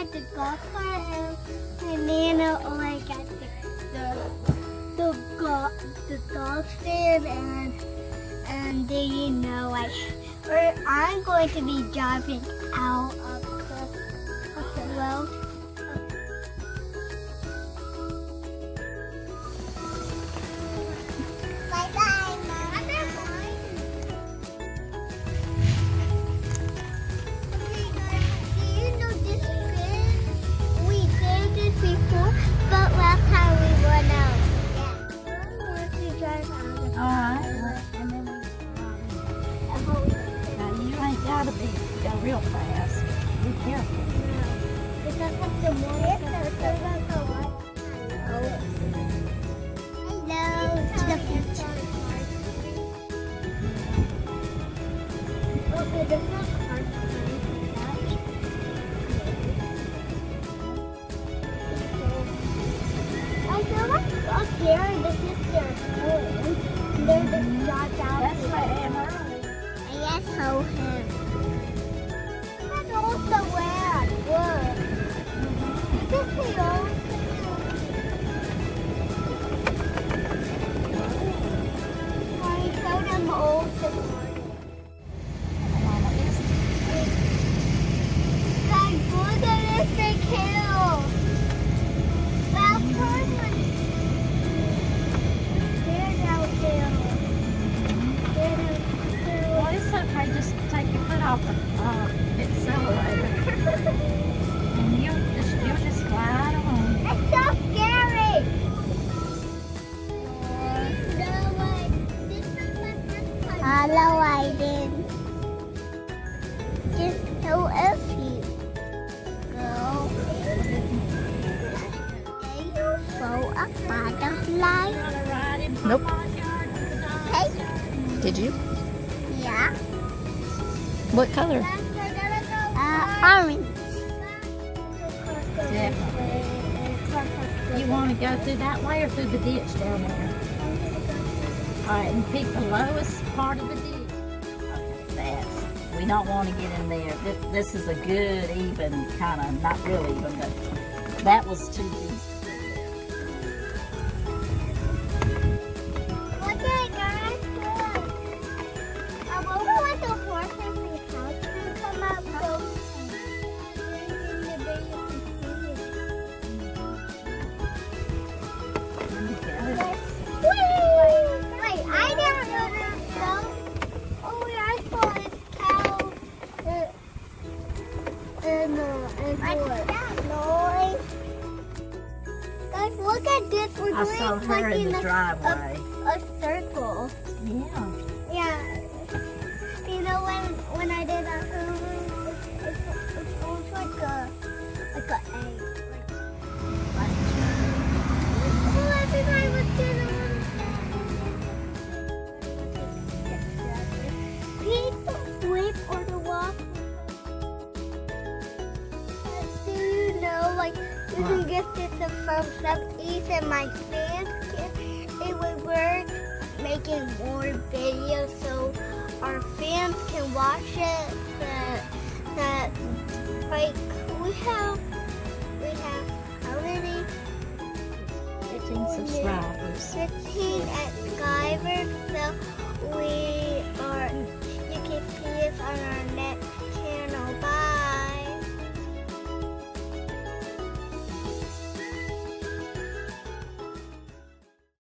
got the golf cart and, and Nana only got the the the, go, the dolphin and and then you know like we're, I'm going to be driving out of real fast. Be careful. Hello to the future. Okay, I feel like up here, this is okay. Just take your foot off the uh, Hello, Just so you go, can you throw a butterfly? Nope. Hey, Did you? yeah. What color? Uh, orange. You want to go through that way or through the ditch down there? All right, and pick the lowest part of the ditch. We don't want to get in there. This, this is a good, even kind of, not really even, but that was too Guys, look at this. We're I doing saw like her in the a- driveway. a circle. Yeah. Yeah. You know when when I did that, like, you can get this from Southeast and my fans can, it would work making more videos so our fans can watch it. That, that, like, we have, we have how many? 15 subscribers. 15 at Skyver, so we are, you can see us on our next